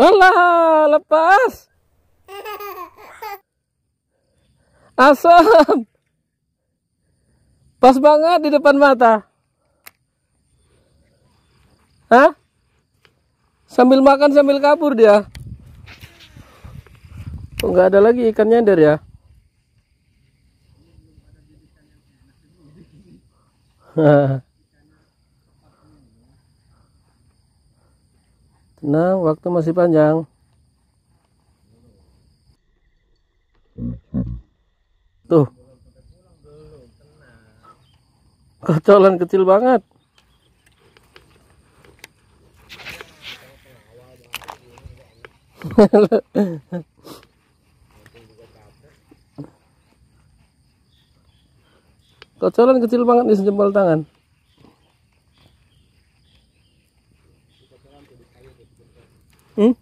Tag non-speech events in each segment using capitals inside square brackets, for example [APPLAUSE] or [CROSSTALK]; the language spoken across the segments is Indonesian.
Alah, lepas. Asam. Pas banget di depan mata. Hah? Sambil makan sambil kabur dia. Enggak ada lagi ikan nyender ya. [LAUGHS] Tenang, waktu masih panjang. Tuh. Kocolan kecil banget. [LAUGHS] Kocolan kecil banget di sejempol tangan. Hmm?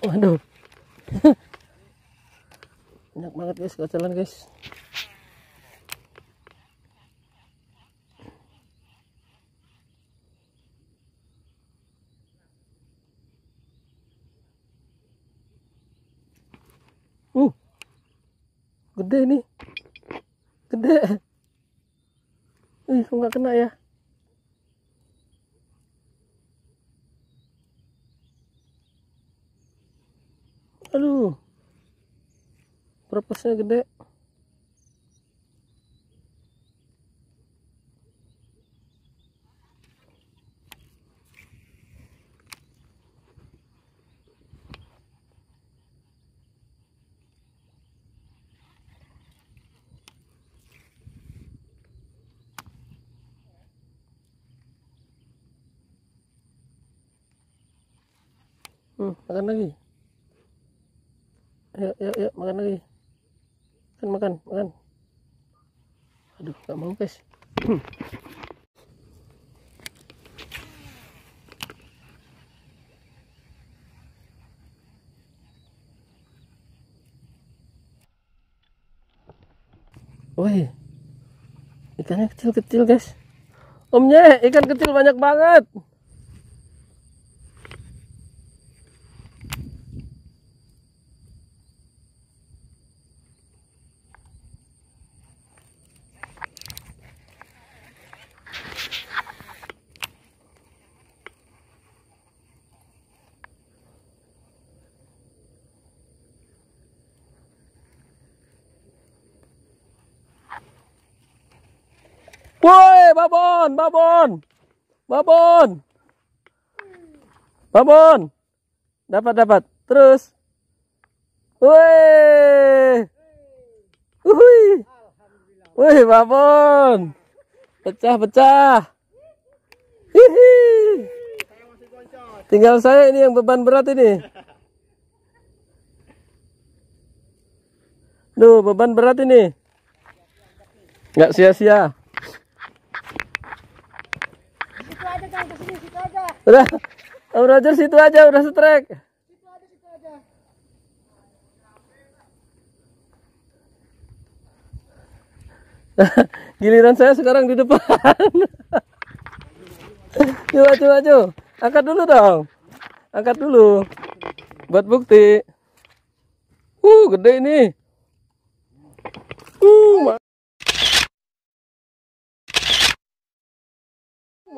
Waduh. [LAUGHS] Banyak banget guys kocolan guys. Uh. Gede nih. Gede. Ih, nggak kena ya? Aduh. Perpesnya gede. Hmm, makan lagi. Ayo, ayo, ayo, makan lagi. Makan, makan, makan. Aduh, gak mau guys. Woi, ikannya kecil-kecil guys. Omnya, ikan kecil banyak banget. Woi, babon, babon. Babon. Babon. Dapat, dapat. Terus. Woi. Woi. Woi, babon. Pecah, pecah. Hihi. Tinggal saya ini yang beban berat ini. Duh, beban berat ini. Nggak sia-sia. Situ aja kan, ke sini, situ aja. Udah, Om Roger situ aja, udah setrek. Situ aja, situ aja. Giliran saya sekarang di depan. [LAUGHS] coba, coba, coba. Angkat dulu dong. Angkat dulu. Buat bukti. Uh, gede ini. Uh,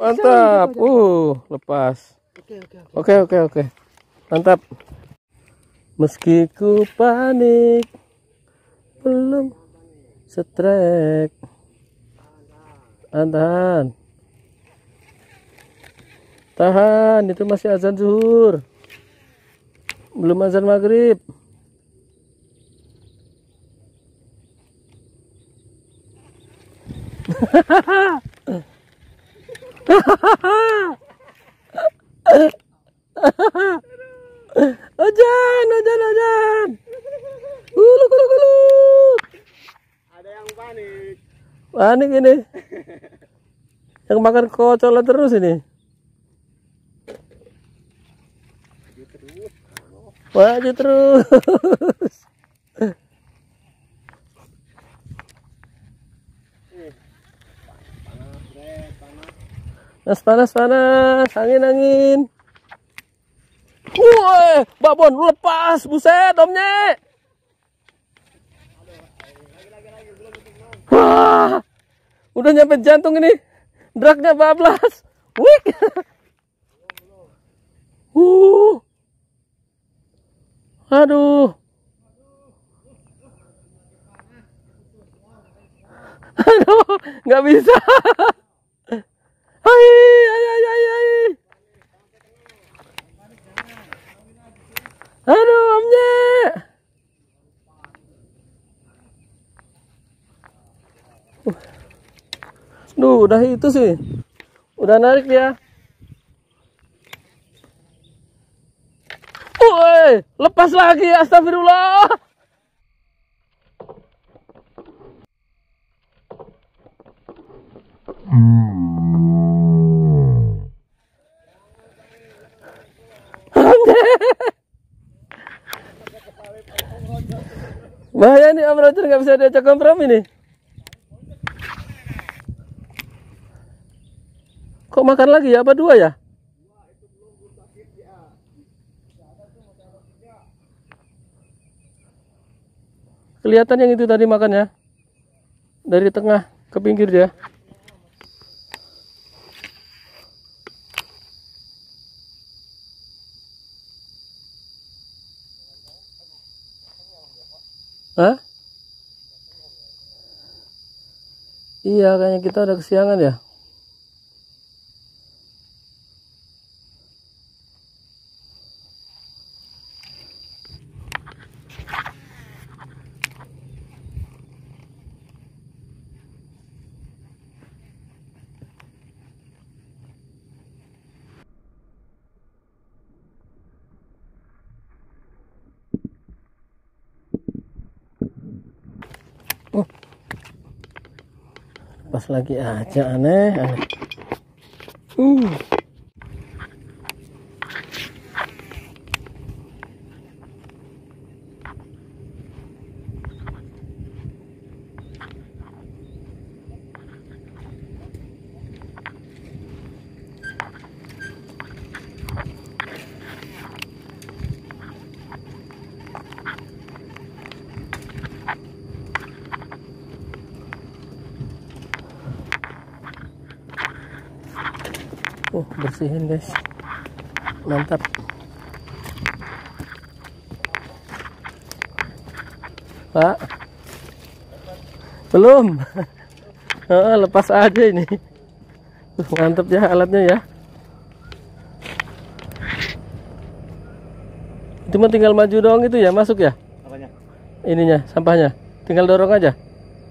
mantap. Uh, lepas. Oke, oke, oke. Mantap meski ku panik belum setrek tahan tahan itu masih azan zuhur belum azan maghrib [LAUGHS] [LAUGHS] Ojan, ojan, ojan. Gulu, gulu, gulu. Ada yang panik. Panik ini. Yang makan kocolan terus ini. Maju terus. [LAUGHS] Panas, panas, panas. Angin, angin. Woi, babon lepas, buset, omnya. Wah, udah nyampe jantung ini. Draknya bablas. Wih. Uh. Aduh. Aduh, nggak bisa. Hai, hai, hai, hai, hai. Aduh, omnya. Duh, udah itu sih. Udah narik dia. Woi, lepas lagi astagfirullah. Bahaya nih Om Roger nggak bisa diajak kompromi nih. Kok makan lagi ya? Apa dua ya? Kelihatan yang itu tadi makannya. Dari tengah ke pinggir dia. Hah? Iya, kayaknya kita udah kesiangan ya. Lagi aja aneh, aneh. Uh. Uh, bersihin guys. Mantap. Pak. Belum. [LAUGHS] Oh, lepas aja ini. Uh, mantap ya alatnya ya. Cuma tinggal maju doang itu ya, masuk ya? Apanya? Ininya, sampahnya. Tinggal dorong aja.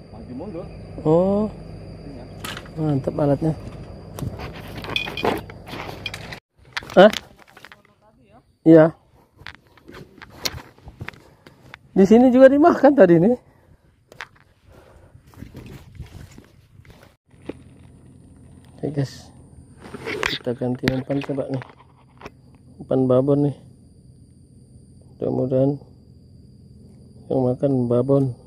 Maju mundur. Oh. Mantap alatnya. Hah? Iya. Di sini juga dimakan tadi nih. Oke guys. Kita ganti umpan coba nih. Umpan babon nih. Mudah-mudahan yang makan babon.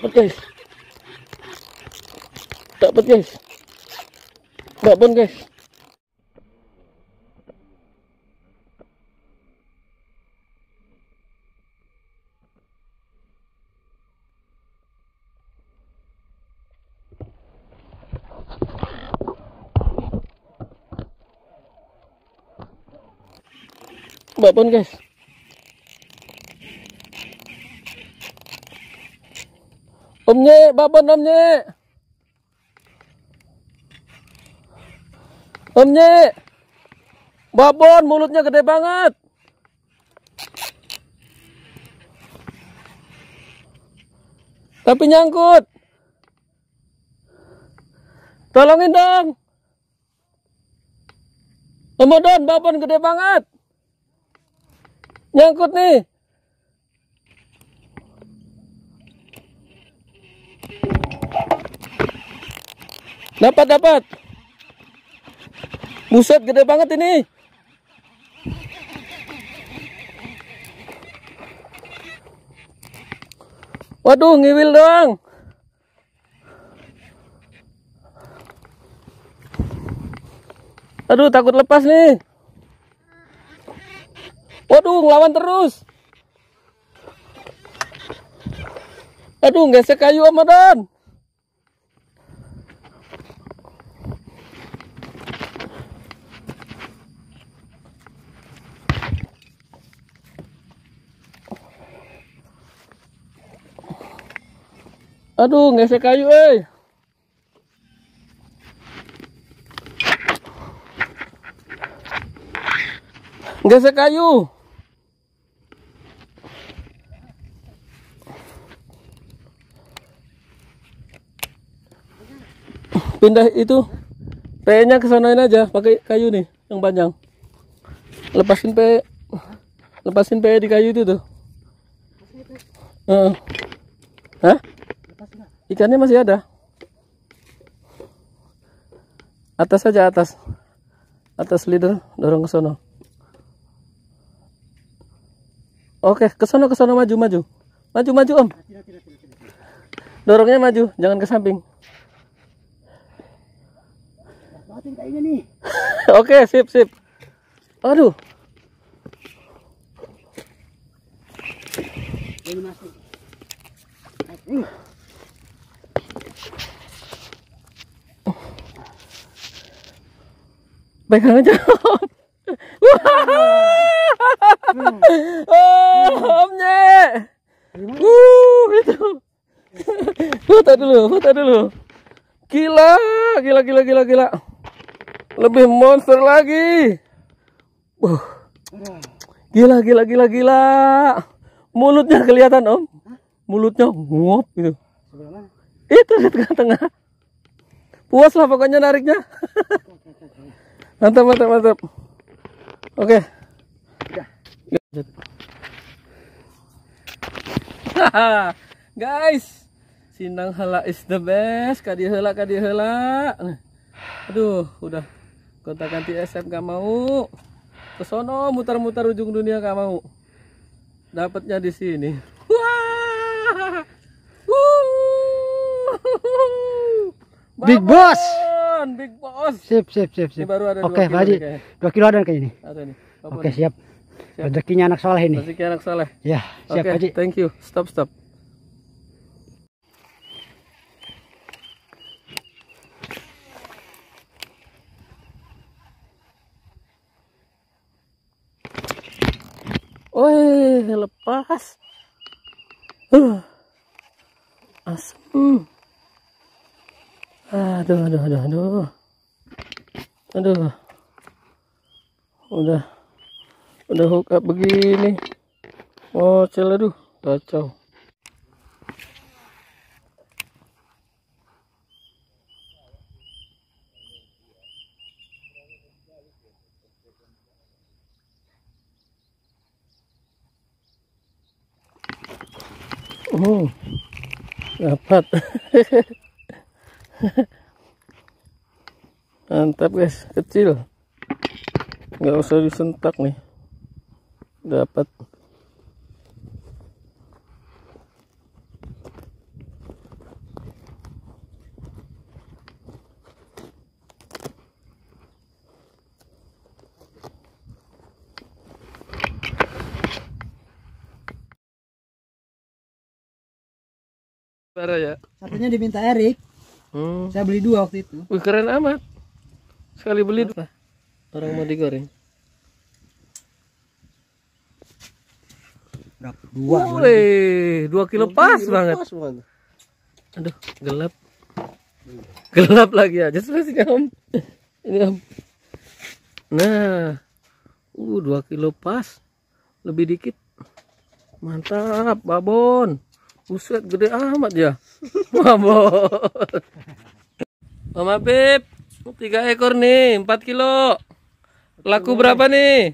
Dapat guys. Dapat guys. Babon guys. Babon guys. Om Nye, babon Om Nye. Om Nye. Babon mulutnya gede banget. Tapi nyangkut. Tolongin dong. Omodon, babon gede banget. Nyangkut nih. Dapat, dapat. Buset, gede banget ini. Waduh, ngiwil doang. Aduh, takut lepas nih. Waduh, ngelawan terus. Aduh, gesek kayu sama Aduh, gesek kayu, eh. Gesek kayu. Pindah itu. P-nya ke sanain aja, pakai kayu nih yang panjang. Lepasin P. Lepasin P di kayu itu tuh. Heeh. Hah? Ikannya masih ada. Atas saja atas. Atas leader, dorong ke sono. Oke, ke sono ke sono maju maju. Maju maju Om. Dorongnya maju, jangan ke samping. [LAUGHS] Oke, sip sip. Aduh, Ini masuk. Hmm. pegang aja. Wah. Oh, Omnya. Uh, itu. Foto dulu, foto dulu. Gila, gila, gila, gila, gila. Lebih monster lagi. Uh, gila, gila, gila, gila. Mulutnya kelihatan, Om. Mulutnya nguap gitu. Itu di tengah-tengah. Puas lah pokoknya nariknya. Mantap, mantap, mantap. Oke. Haha, Guys, Sinang Hala is the best. Kadi hela, kadi hela. Aduh, udah. Kota ganti SM gak mau. Kesono mutar-mutar ujung dunia gak mau. Dapatnya di sini. Wah! Big boss! Babon, Big boss. Sip, sip, sip, Ini sip. baru ada Oke, Pak Haji. Dua kilo ada kayaknya nih. Ada nih. babon. Oke, siap. Rezekinya anak soleh ini. Kayak anak soleh. Ya, siap Oke, Haji. thank you. Stop, stop. Wih, lepas. Uh. Asem. Aduh, aduh, aduh, aduh. Aduh. Udah. Udah hook up begini. Oh cel aduh. Kacau. Oh dapat [LAUGHS] mantap guys kecil nggak usah disentak nih dapat Parah ya. Satunya diminta Erik. Hmm. Saya beli dua waktu itu. Wih, keren amat. Sekali beli dua. Orang mau digoreng. Berapa? Dua. Wih, dua kilo pas banget. Aduh, gelap. [LAUGHS] Gelap lagi aja sini om. Ini om. Nah, uh dua kilo pas, lebih dikit. Mantap, babon. Buset, gede amat ya. [LAUGHS] Babon. Mama Beb, tiga ekor nih, empat kilo. Laku berapa nih?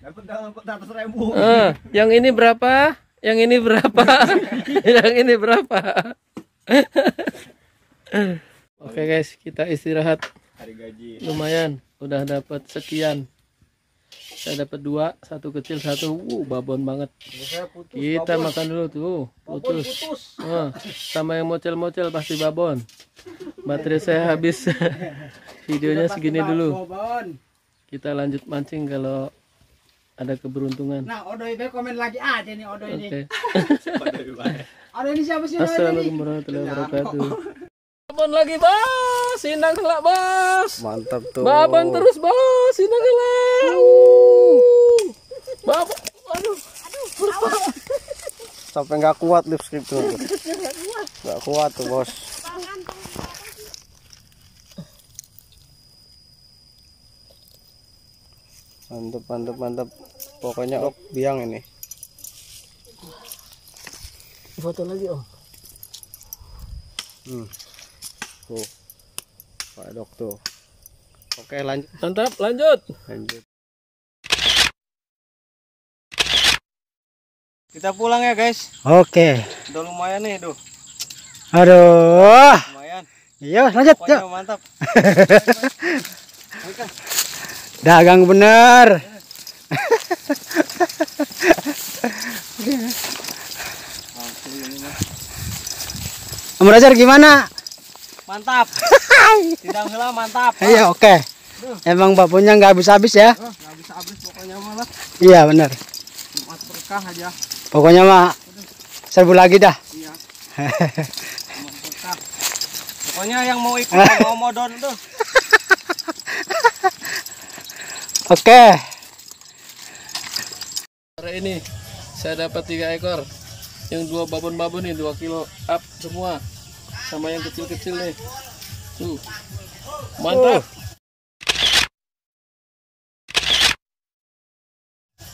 Ah, yang ini berapa? Yang ini berapa? [LAUGHS] yang ini berapa? [LAUGHS] Oke guys, kita istirahat. Lumayan, udah dapat sekian. Saya dapat dua, satu kecil, satu. Uh, babon banget. Kita makan dulu tuh. Putus. Ah, sama yang mocel-mocel pasti babon. Baterai saya habis. [LAUGHS] Videonya segini dulu. Kita lanjut mancing kalau ada keberuntungan. Nah, Odo ini komen lagi aja nih Odo ini. Oke. [LAUGHS] Odo ini siapa sih? Assalamualaikum warahmatullahi wabarakatuh. [LAUGHS] Babon lagi bos, sindang kelak bos. Mantap tuh. Babon terus bos, sindang kelak. Uh. Babon, aduh. Sampai nggak kuat lip strip tuh. [LAUGHS] Nggak kuat tuh bos. Mantap mantap mantap. Pokoknya ok biang ini. Foto lagi om. Hmm. Tuh. Pak dok tuh. Oke lanjut Mantap, lanjut. lanjut. Kita pulang ya guys. Oke. Udah lumayan nih, tuh. Aduh. Lumayan. Iya, lanjut. Pokoknya Yuk. mantap. [LAUGHS] Dagang bener. [LAUGHS] Om Rajar gimana? Mantap. [LAUGHS] Sidang hela mantap. Iya, oke. Emang babonnya nggak habis-habis ya? Nggak bisa habis pokoknya malah Iya, bener. Berkah aja. Pokoknya mah serbu lagi dah. Iya. [LAUGHS] Pokoknya yang mau ikut mau modon tuh. [LAUGHS] Oke. Sore ini saya dapat tiga ekor. Yang dua babon-babon nih, dua kilo up semua. Sama yang kecil-kecil nih. Tuh. Mantap.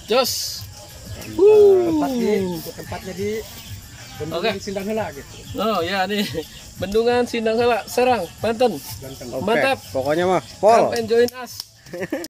Jos. Tempatnya di Oke. Sindang Hela gitu. Oh ya nih. Bendungan Sindang Hela, Serang, Banten. Oke, Mantap. Pokoknya mah pol. Come and join us. [LAUGHS]